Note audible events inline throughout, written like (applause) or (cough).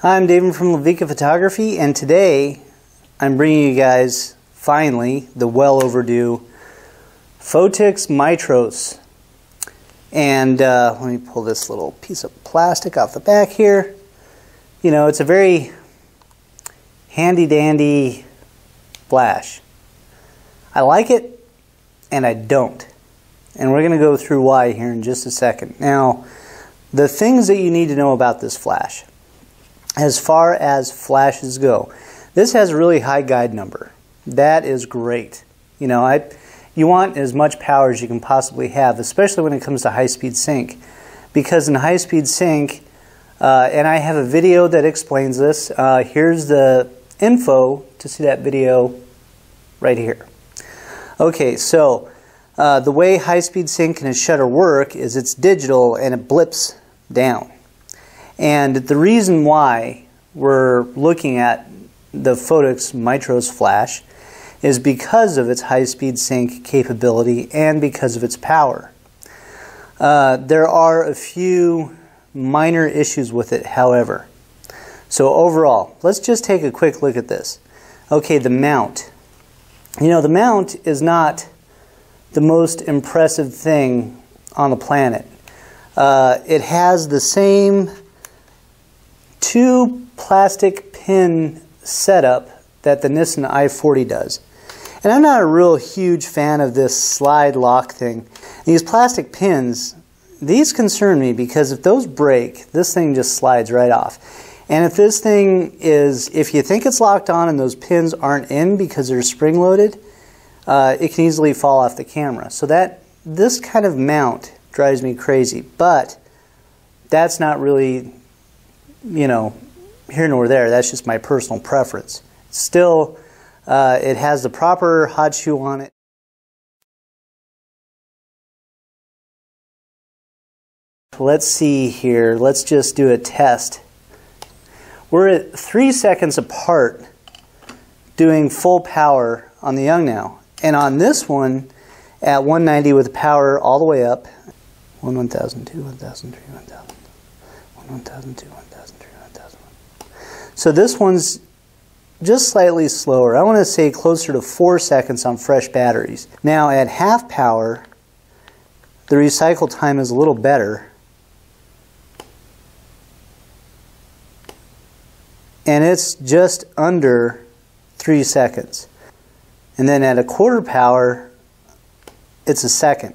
Hi, I'm David from Lavikka Photography, and today I'm bringing you guys, finally, the well overdue Phottix Mitros. And uh, let me pull this little piece of plastic off the back here. You know, it's a very handy dandy flash. I like it and I don't. And we're going to go through why here in just a second. Now, the things that you need to know about this flash, as far as flashes go, this has a really high guide number. That is great. You know, I, you want as much power as you can possibly have, especially when it comes to high-speed sync. Because in high-speed sync, uh, and I have a video that explains this. Uh, here's the info to see that video right here. Okay, so uh, the way high-speed sync and a shutter work is it's digital and it blips down. And the reason why we're looking at the Phottix Mitros flash is because of its high-speed sync capability and because of its power. Uh, there are a few minor issues with it, however. So overall, let's just take a quick look at this. Okay, the mount. You know, the mount is not the most impressive thing on the planet. Uh, it has the same two plastic pin setup that the Nissin i40 does. And I'm not a real huge fan of this slide lock thing. These plastic pins, these concern me because if those break, this thing just slides right off. And if this thing is, if you think it's locked on and those pins aren't in because they're spring loaded, uh, it can easily fall off the camera. So that this kind of mount drives me crazy. But that's not really, you know, here nor there. That's just my personal preference. Still, uh, it has the proper hot shoe on it. Let's see here. Let's just do a test. We're at three seconds apart doing full power on the Yongnuo. And on this one, at 190 with power all the way up, 1, 1002, 1003, 1000, 1, 1002, 1000. So this one's just slightly slower. I want to say closer to 4 seconds on fresh batteries. Now at half power, the recycle time is a little better. And it's just under 3 seconds. And then at a quarter power, it's a second,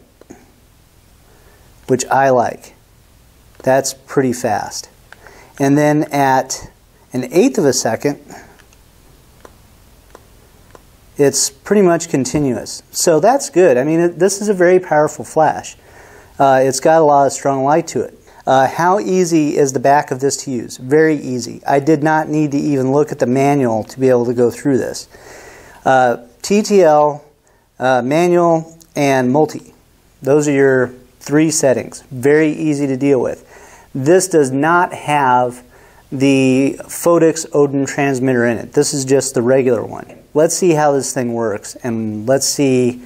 which I like. That's pretty fast. And then at an eighth of a second, it's pretty much continuous. So that's good. I mean, it, this is a very powerful flash. Uh, it's got a lot of strong light to it. Uh, how easy is the back of this to use? Very easy. I did not need to even look at the manual to be able to go through this. Uh, TTL, uh, manual, and multi. Those are your three settings. Very easy to deal with. This does not have the Phottix Odin transmitter in it. This is just the regular one. Let's see how this thing works and let's see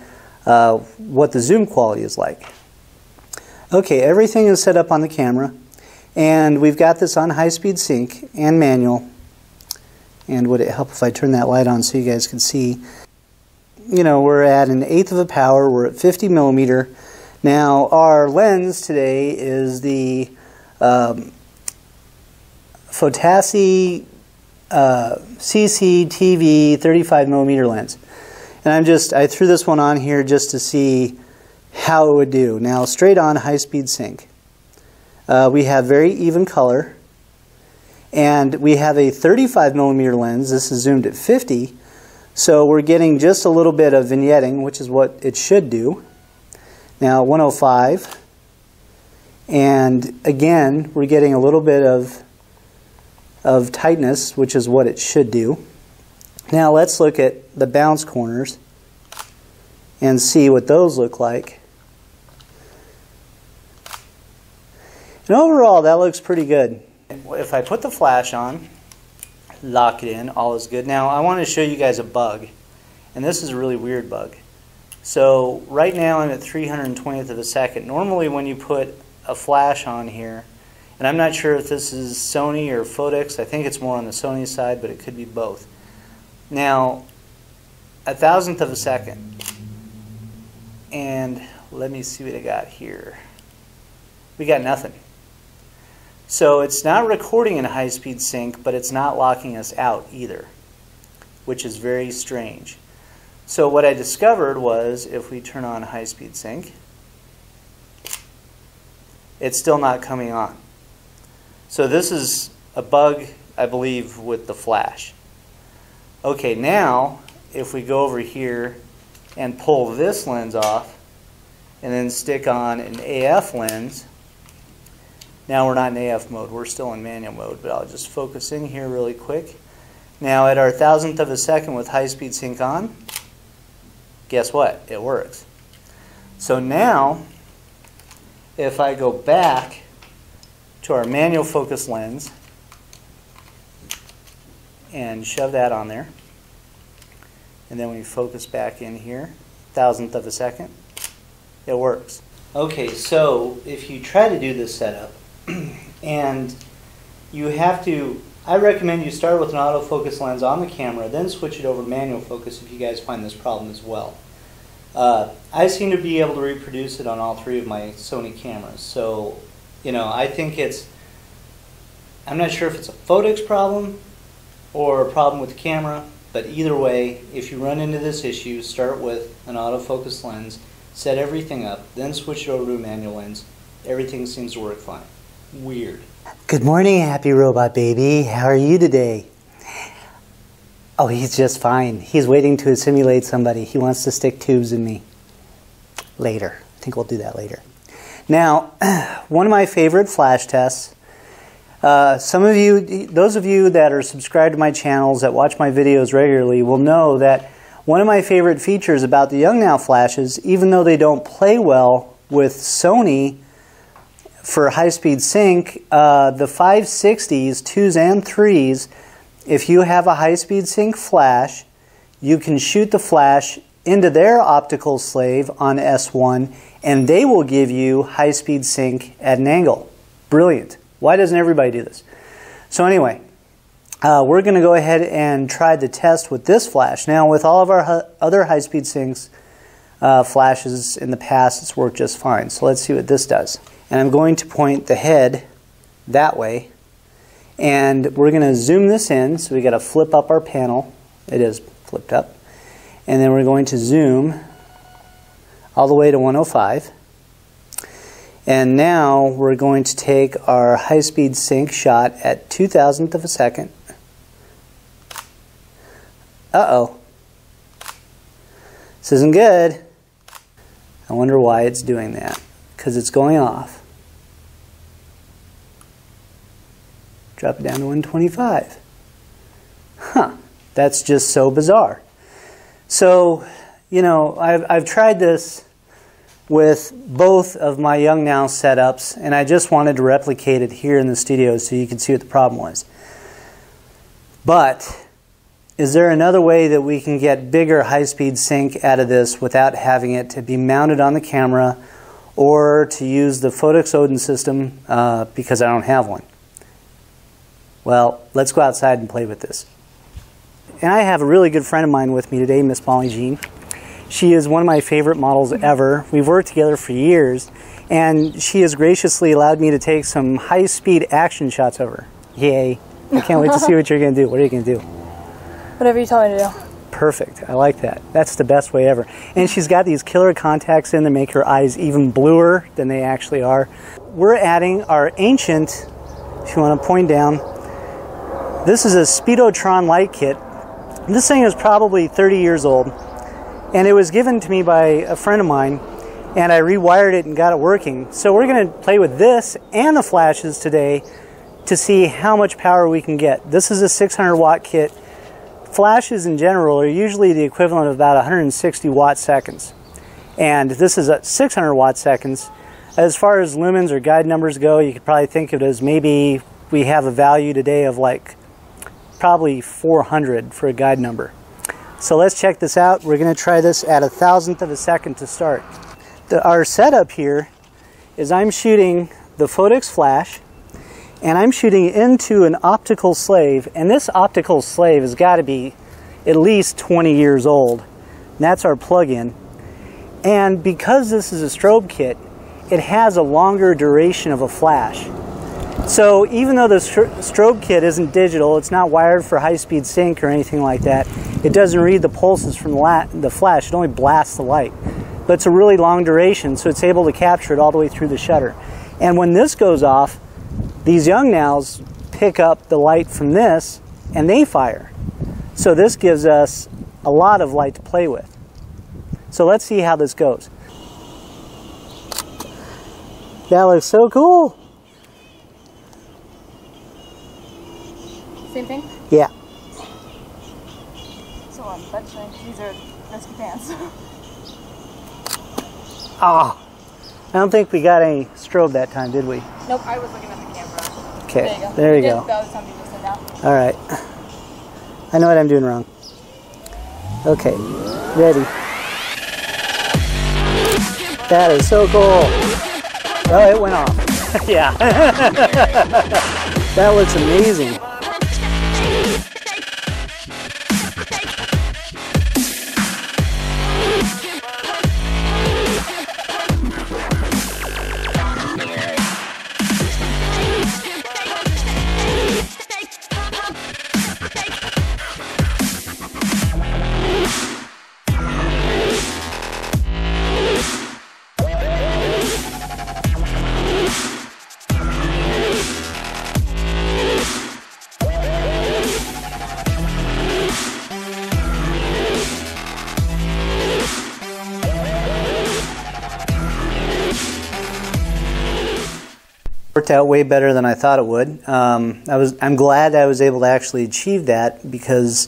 uh, what the zoom quality is like. Okay, everything is set up on the camera and we've got this on high-speed sync and manual. And would it help if I turn that light on so you guys can see? You know, we're at an eighth of a power. We're at 50 millimeter. Now, our lens today is the um, Fotasy uh, CCTV 35 millimeter lens. And I'm just, I threw this one on here just to see how it would do. Now, straight on high speed sync. Uh, we have very even color. And we have a 35 millimeter lens. This is zoomed at 50. So we're getting just a little bit of vignetting, which is what it should do. Now, 105. And again, we're getting a little bit of of tightness, which is what it should do. Now let's look at the bounce corners and see what those look like. And overall, that looks pretty good. If I put the flash on, lock it in, all is good. Now I want to show you guys a bug, and this is a really weird bug. So right now I'm at 320th of a second. Normally when you put a flash on here, And I'm not sure if this is Sony or Phottix. I think it's more on the Sony side, but it could be both. Now, a thousandth of a second. And let me see what I got here. We got nothing. So it's not recording in high speed sync, but it's not locking us out either, which is very strange. So what I discovered was if we turn on high speed sync, it's still not coming on. So this is a bug, I believe, with the flash. Okay, now if we go over here and pull this lens off and then stick on an AF lens, now we're not in AF mode, we're still in manual mode, but I'll just focus in here really quick. Now at our thousandth of a second with high speed sync on, guess what? It works. So now, if I go back to our manual focus lens and shove that on there, and then we focus back in here, thousandth of a second, it works. Okay, so if you try to do this setup, (clears throat) and you have to, I recommend you start with an autofocus lens on the camera, then switch it over to manual focus if you guys find this problem as well. Uh, I seem to be able to reproduce it on all three of my Sony cameras. So, you know, I think it's, I'm not sure if it's a Phottix problem or a problem with the camera, but either way, if you run into this issue, start with an autofocus lens, set everything up, then switch it over to a manual lens. Everything seems to work fine. Weird. Good morning, happy robot baby. How are you today? Oh, he's just fine. He's waiting to simulate somebody. He wants to stick tubes in me. Later. I think we'll do that later. Now, (clears throat) one of my favorite flash tests. Uh, some of you, those of you that are subscribed to my channels, that watch my videos regularly, will know that one of my favorite features about the Yongnuo flashes, even though they don't play well with Sony for high-speed sync, uh, the 560s, 2s and 3s, if you have a high-speed sync flash, you can shoot the flash into their optical slave on S1 and they will give you high-speed sync at an angle. Brilliant. Why doesn't everybody do this? So anyway, uh, we're going to go ahead and try the test with this flash. Now with all of our other high-speed syncs uh, flashes in the past, it's worked just fine. So let's see what this does. And I'm going to point the head that way and we're going to zoom this in. So we got to flip up our panel. It is flipped up. And then we're going to zoom all the way to 105. And now we're going to take our high-speed sync shot at 2,000th of a second. Uh-oh. This isn't good. I wonder why it's doing that. Because it's going off. Drop it down to 125. Huh, that's just so bizarre. So, you know, I've, I've tried this with both of my Yongnuo setups, and I just wanted to replicate it here in the studio so you can see what the problem was. But is there another way that we can get bigger high-speed sync out of this without having it to be mounted on the camera or to use the Phottix Odin system uh, because I don't have one? Well, let's go outside and play with this. And I have a really good friend of mine with me today, Miss Molly Jean. She is one of my favorite models ever. We've worked together for years, and she has graciously allowed me to take some high-speed action shots of her. Yay. I can't wait to see what you're going to do. What are you going to do? Whatever you tell me to do. Perfect. I like that. That's the best way ever. And she's got these killer contacts in to make her eyes even bluer than they actually are. We're adding our ancient, if you want to point down, this is a Speedotron light kit. This thing is probably 30 years old, and it was given to me by a friend of mine, and I rewired it and got it working. So we're going to play with this and the flashes today to see how much power we can get. This is a 600 watt kit. Flashes in general are usually the equivalent of about 160 watt seconds. And this is at 600 watt seconds. As far as lumens or guide numbers go, you could probably think of it as maybe we have a value today of like probably 400 for a guide number. So let's check this out. We're going to try this at a thousandth of a second to start. The, our setup here is I'm shooting the Phottix flash and I'm shooting into an optical slave, and this optical slave has got to be at least 20 years old. And that's our plug-in. And because this is a strobe kit, it has a longer duration of a flash. So even though the strobe kit isn't digital, it's not wired for high-speed sync or anything like that, it doesn't read the pulses from the, the flash, it only blasts the light. But it's a really long duration, so it's able to capture it all the way through the shutter. And when this goes off, these Yongnuos pick up the light from this and they fire. So this gives us a lot of light to play with. So let's see how this goes. That looks so cool. Same thing? Yeah. So I'm benching. These are rescue pants. (laughs) Ah. I don't think we got any strobe that time, did we? Nope, I was looking at the camera. Okay, there you go. There you go. All right. I know what I'm doing wrong. Okay, ready. That is so cool. Oh, it went off. (laughs) yeah. (laughs) that looks amazing. Worked out way better than I thought it would. Um, I was, I'm glad I was able to actually achieve that because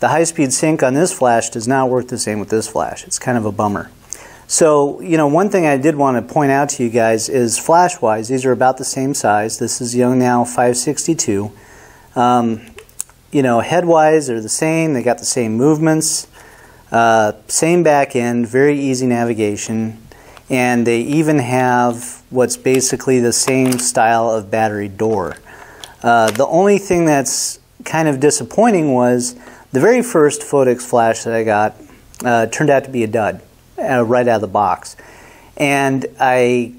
the high-speed sync on this flash does not work the same with this flash. It's kind of a bummer. So, you know, one thing I did want to point out to you guys is flash-wise, these are about the same size. This is Yongnuo 562. Um, you know, head-wise, they're the same. They got the same movements, uh, same back end, very easy navigation and they even have what's basically the same style of battery door. Uh, the only thing that's kind of disappointing was the very first Phottix flash that I got uh, turned out to be a dud uh, right out of the box. And I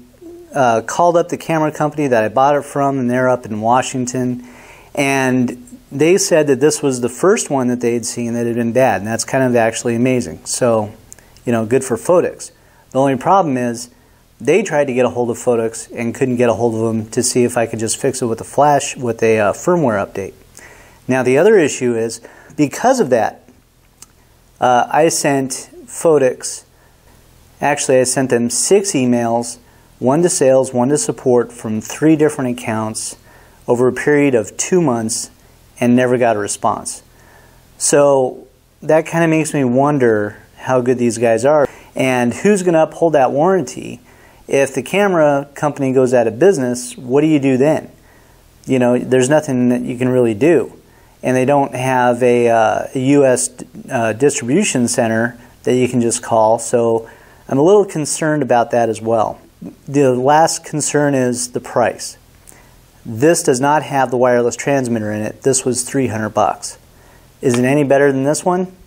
uh, called up the camera company that I bought it from, and they're up in Washington. And they said that this was the first one that they had seen that had been bad, and that's kind of actually amazing. So, you know, good for Phottix. The only problem is they tried to get a hold of Phottix and couldn't get a hold of them to see if I could just fix it with a flash with a uh, firmware update. Now the other issue is because of that, uh, I sent Phottix. Actually, I sent them six emails, one to sales, one to support from three different accounts over a period of two months, and never got a response. So that kind of makes me wonder how good these guys are. And who's going to uphold that warranty? If the camera company goes out of business, what do you do then? You know, there's nothing that you can really do. And they don't have a, uh, U.S. Uh, distribution center that you can just call. So I'm a little concerned about that as well. The last concern is the price. This does not have the wireless transmitter in it. This was 300 bucks. Is it any better than this one?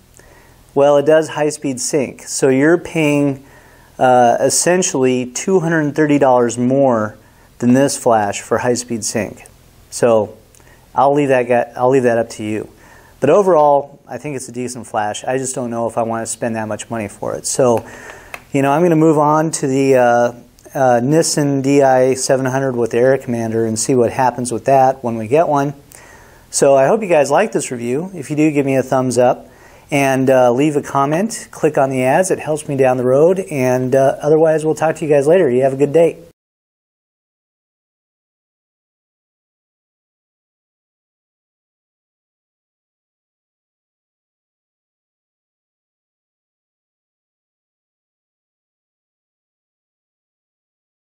Well, it does high speed sync. So you're paying uh, essentially $230 more than this flash for high speed sync. So I'll leave that I'll leave that up to you. But overall, I think it's a decent flash. I just don't know if I want to spend that much money for it. So, you know, I'm going to move on to the uh, uh, Nissin Di700 with the Air Commander and see what happens with that when we get one. So I hope you guys like this review. If you do, give me a thumbs up and uh, leave a comment. Click on the ads. It helps me down the road. And uh, otherwise, we'll talk to you guys later. You have a good day.